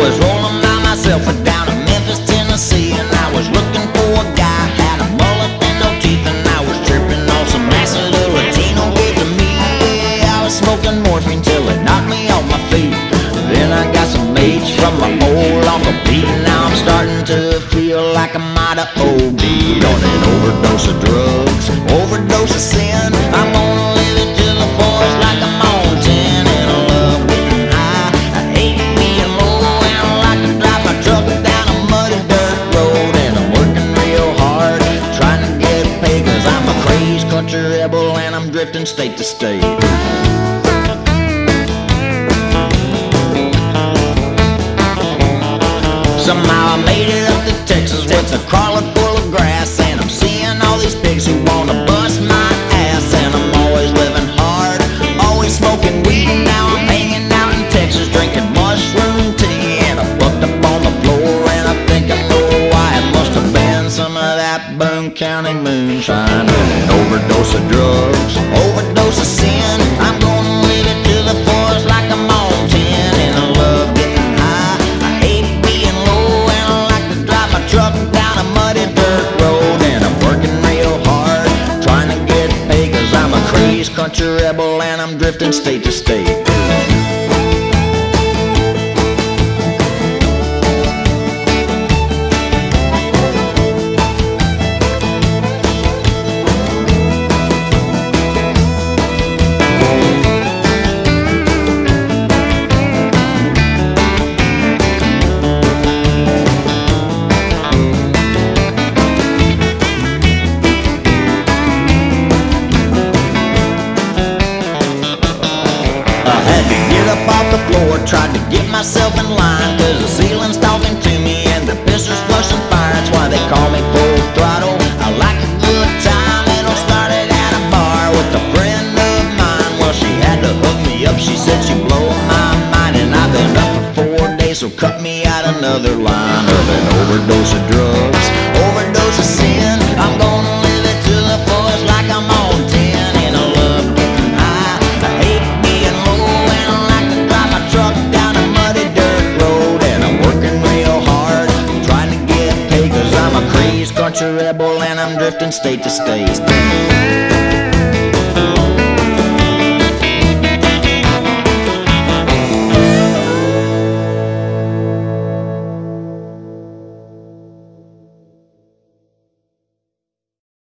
was rolling by myself down in Memphis, Tennessee, and I was looking for a guy, had a mullet and no teeth, and I was tripping on some acid little Latino gave to me. I was smoking morphine till it knocked me off my feet. Then I got some mates from my old Uncle Pete, and now I'm starting to feel like I might have OD on an overdose of drugs, overdose of sin. And state to state. Somehow I made it that Boone County moonshine. And an overdose of drugs, overdose of sin. I'm gonna live it to the fullest like I'm on 10 And I love getting high, I hate being low. And I like to drive my truck down a muddy dirt road. And I'm working real hard, trying to get paid Cause I'm a crazed country rebel. And I'm drifting state to state had to get up off the floor, tried to get myself in line Cause the ceiling's talking to me and the piston's flushing fire. That's why they call me full throttle. I like a good time, it all started at a bar With a friend of mine, well she had to hook me up She said she'd blow my mind and I've been up for four days So cut me out another line. Of an overdose of drugs Overdose of sin, I'm gonna a rebel and I'm drifting state to state